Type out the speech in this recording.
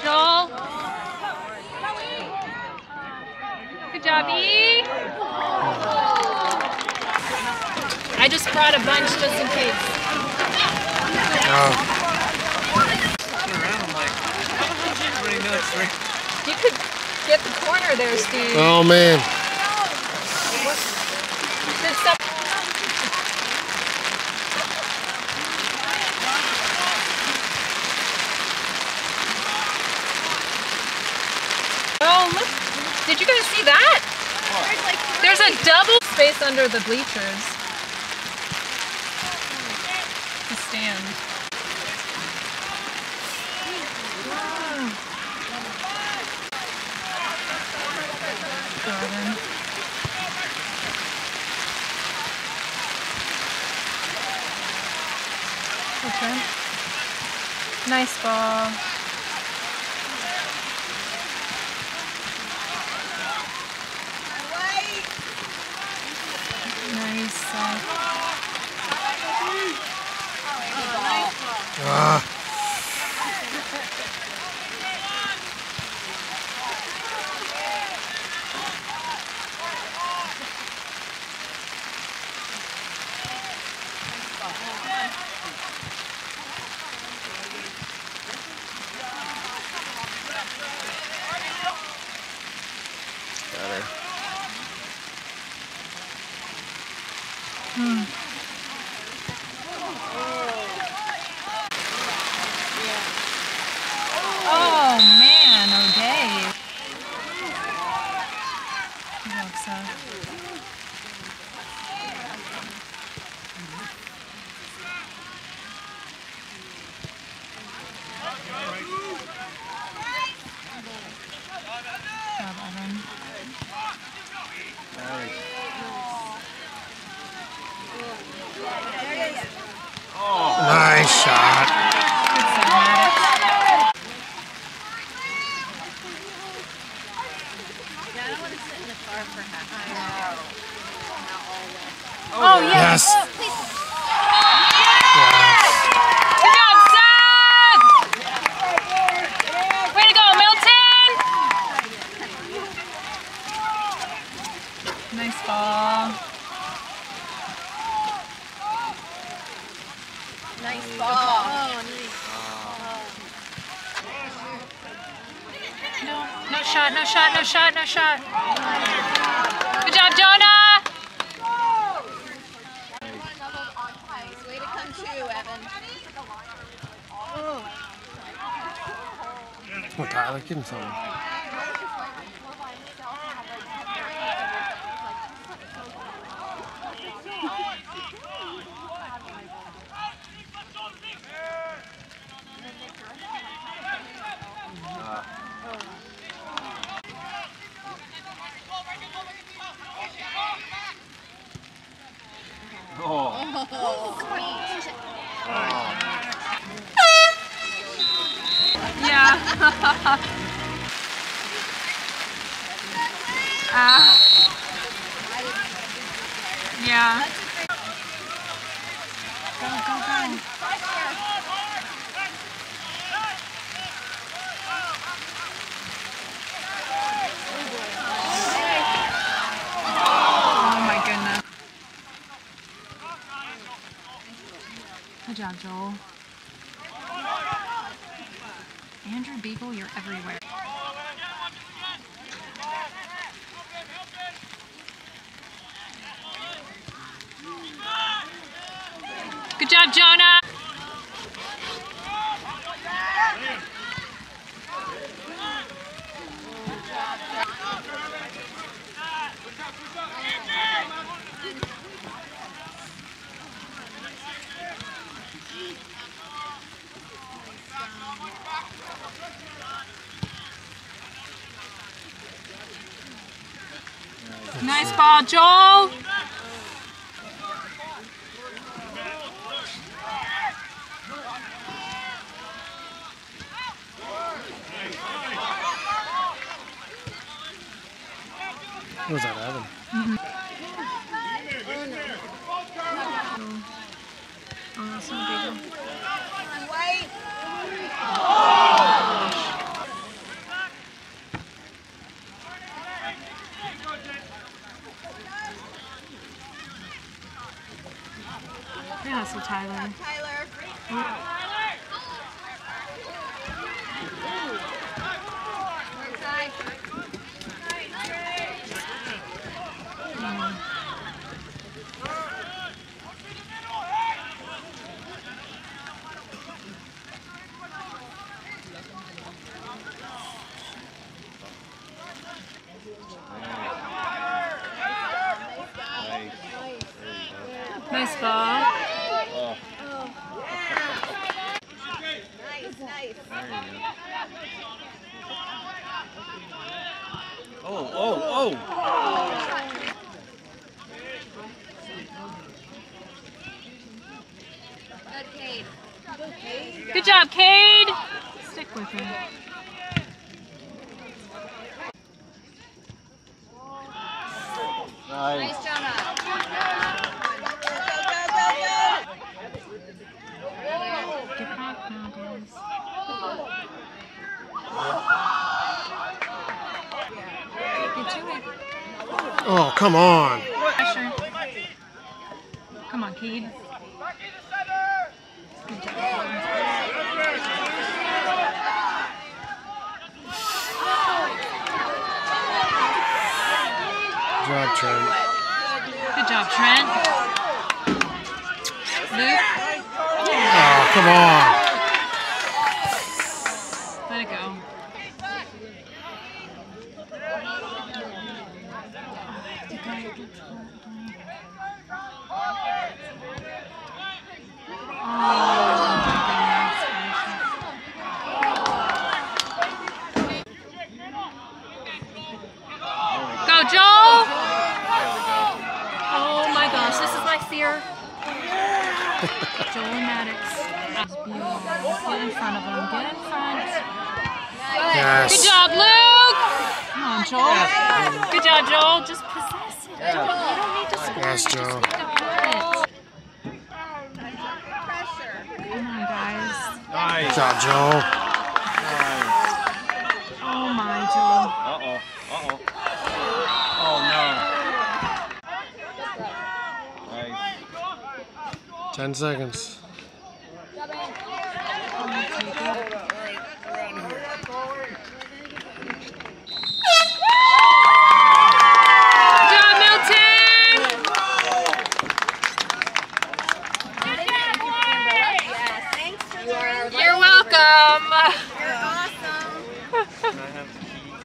job, Joel. Good job, E. I just brought a bunch just in case. Oh. You could get the corner there, Steve. Oh man. Did some- Oh, look. Did you guys see that? There's a double space under the bleachers. To stand. Garden. Okay. Nice ball. Uh, Ah. Better. oh man, O'Day. Alexa. Good job, Evan. Nice shot. Good save, Maddox. Oh, yes. Yes. Good job, Seth! Way to go, Milton! Nice ball. Nice ball. No, no shot, no shot, no shot. Good job, Jonah! Way to come Evan. Tyler, give him something. Ah. Yeah. Go, go, go. Oh my goodness. Good job, Joel. Beagle, you're everywhere. Good job, Jonah. Nice ball, Joel. What was that, Evan? Yeah, Tyler. Tyler. Nice ball. Nice. Oh, oh, oh! Good. Good job, Cade. Stick with him. Nice. Nice, Jonah. Go, go, go, Get back now, guys. Get to it. Oh, come on. Pressure. Come on, job. Good job, Trent. Good job, Trent. Luke, Oh, come on. let it go. Go, Joel! Oh my gosh, this is my fear. Joel Maddox. That's beautiful. Get in front of him. Get in front. Yes. Good job, Luke! Come on, Joel. Good job, Joel. Just possess it. Joel, you don't need to score. Yes, you just Joel. need to have it. Come on, guys. Good Nice. job, Joel. Oh my, Joel. Uh-oh. Uh-oh. 10 seconds.